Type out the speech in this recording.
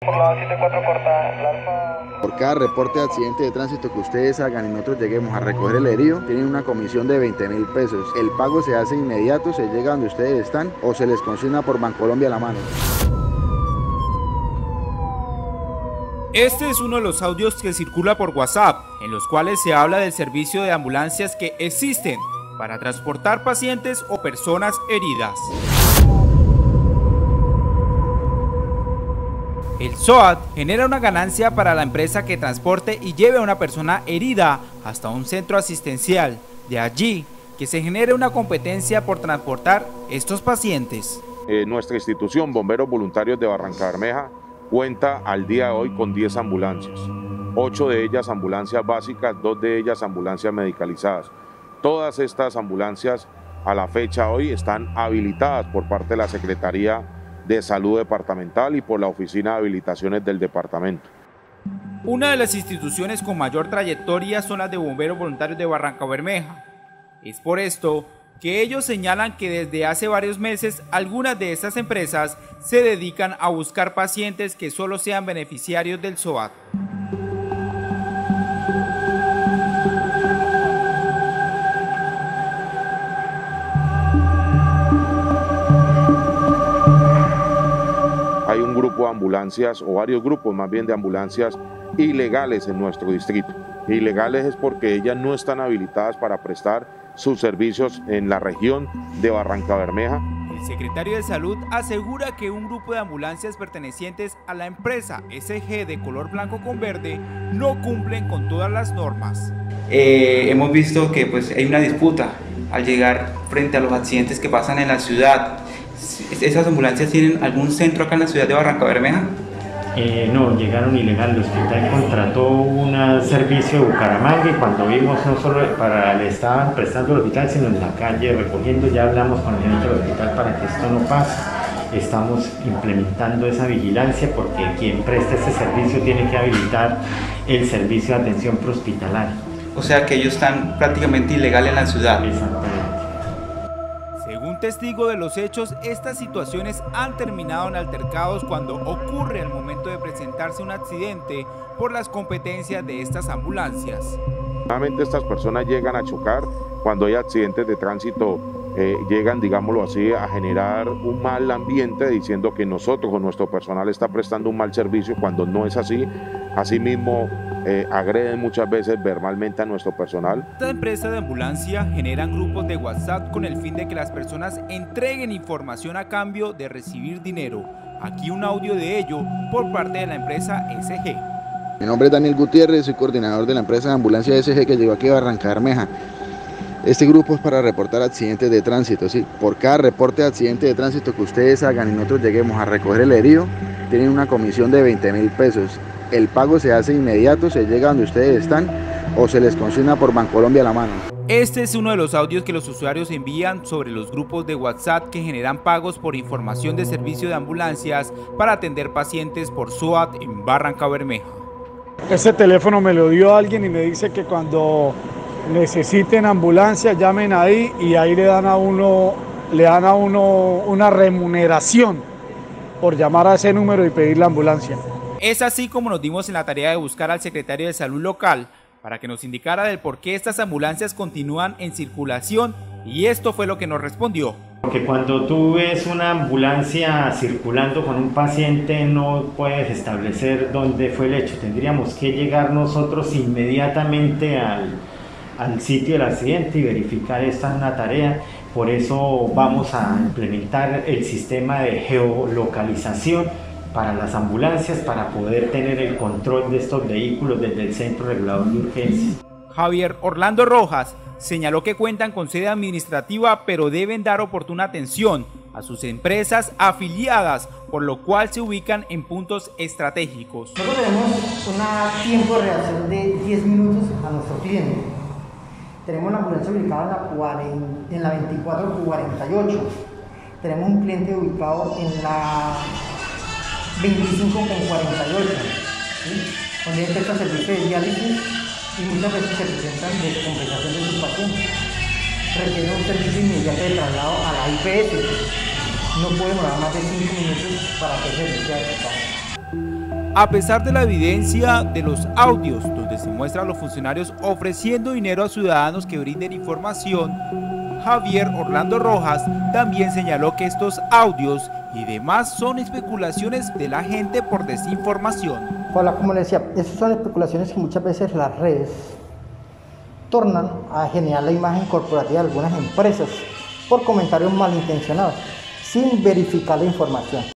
Por la 74 corta, el alfa. Por cada reporte de accidente de tránsito que ustedes hagan y nosotros lleguemos a recoger el herido, tienen una comisión de 20 mil pesos. El pago se hace inmediato, se llega donde ustedes están o se les consigna por Bancolombia a la mano. Este es uno de los audios que circula por WhatsApp, en los cuales se habla del servicio de ambulancias que existen para transportar pacientes o personas heridas. El SOAT genera una ganancia para la empresa que transporte y lleve a una persona herida hasta un centro asistencial. De allí que se genere una competencia por transportar estos pacientes. Eh, nuestra institución, Bomberos Voluntarios de Barranca Bermeja, cuenta al día de hoy con 10 ambulancias, 8 de ellas ambulancias básicas, 2 de ellas ambulancias medicalizadas. Todas estas ambulancias a la fecha hoy están habilitadas por parte de la Secretaría de Salud Departamental y por la Oficina de Habilitaciones del Departamento. Una de las instituciones con mayor trayectoria son las de Bomberos Voluntarios de Barranca Bermeja. Es por esto que ellos señalan que desde hace varios meses algunas de estas empresas se dedican a buscar pacientes que solo sean beneficiarios del SOAT. Grupo de ambulancias o varios grupos más bien de ambulancias ilegales en nuestro distrito. Ilegales es porque ellas no están habilitadas para prestar sus servicios en la región de Barranca Bermeja. El secretario de Salud asegura que un grupo de ambulancias pertenecientes a la empresa SG de color blanco con verde no cumplen con todas las normas. Eh, hemos visto que pues, hay una disputa al llegar frente a los accidentes que pasan en la ciudad. ¿Esas ambulancias tienen algún centro acá en la ciudad de Barranca Bermeja? Eh, no, llegaron ilegal. El hospital contrató un servicio de Bucaramanga y cuando vimos no solo para le estaban prestando el hospital, sino en la calle recogiendo, ya hablamos con el gerente del hospital para que esto no pase. Estamos implementando esa vigilancia porque quien presta ese servicio tiene que habilitar el servicio de atención prehospitalaria. O sea que ellos están prácticamente ilegal en la ciudad. Exactamente. Según testigo de los hechos, estas situaciones han terminado en altercados cuando ocurre el momento de presentarse un accidente por las competencias de estas ambulancias. Normalmente estas personas llegan a chocar cuando hay accidentes de tránsito, eh, llegan, digámoslo así, a generar un mal ambiente diciendo que nosotros o nuestro personal está prestando un mal servicio cuando no es así. Asimismo, eh, agreden muchas veces verbalmente a nuestro personal. Esta empresa de ambulancia generan grupos de WhatsApp con el fin de que las personas entreguen información a cambio de recibir dinero. Aquí un audio de ello por parte de la empresa SG. Mi nombre es Daniel Gutiérrez, soy coordinador de la empresa de ambulancia SG que llegó aquí a Barranca Bermeja. Este grupo es para reportar accidentes de tránsito. ¿sí? Por cada reporte de accidente de tránsito que ustedes hagan y nosotros lleguemos a recoger el herido, tienen una comisión de 20 mil pesos. El pago se hace inmediato, se llega donde ustedes están o se les consigna por Bancolombia a la mano. Este es uno de los audios que los usuarios envían sobre los grupos de WhatsApp que generan pagos por información de servicio de ambulancias para atender pacientes por SOAT en Barranca Bermeja. Ese teléfono me lo dio alguien y me dice que cuando necesiten ambulancia llamen ahí y ahí le dan a uno le dan a uno una remuneración por llamar a ese número y pedir la ambulancia. Es así como nos dimos en la tarea de buscar al secretario de salud local para que nos indicara del por qué estas ambulancias continúan en circulación y esto fue lo que nos respondió. Porque cuando tú ves una ambulancia circulando con un paciente no puedes establecer dónde fue el hecho. Tendríamos que llegar nosotros inmediatamente al, al sitio del accidente y verificar esta es una tarea. Por eso vamos a implementar el sistema de geolocalización para las ambulancias para poder tener el control de estos vehículos desde el Centro Regulador de Urgencias. Javier Orlando Rojas señaló que cuentan con sede administrativa pero deben dar oportuna atención a sus empresas afiliadas, por lo cual se ubican en puntos estratégicos. Nosotros tenemos un tiempo de reacción de 10 minutos a nuestro cliente. Tenemos la ambulancia ubicada en la, 40, en la 2448. Tenemos un cliente ubicado en la 25 con 48, ¿sí? donde hay presta servicio de diálisis y muchas veces se presentan descompensación de sus pacientes. Requiere un servicio inmediato de traslado a la IPS. No puede demorar más de 5 minutos para que el servicio haya A pesar de la evidencia de los audios donde se muestra a los funcionarios ofreciendo dinero a ciudadanos que brinden información, Javier Orlando Rojas también señaló que estos audios y demás son especulaciones de la gente por desinformación. Hola, como le decía, esas son especulaciones que muchas veces las redes tornan a generar la imagen corporativa de algunas empresas por comentarios malintencionados, sin verificar la información.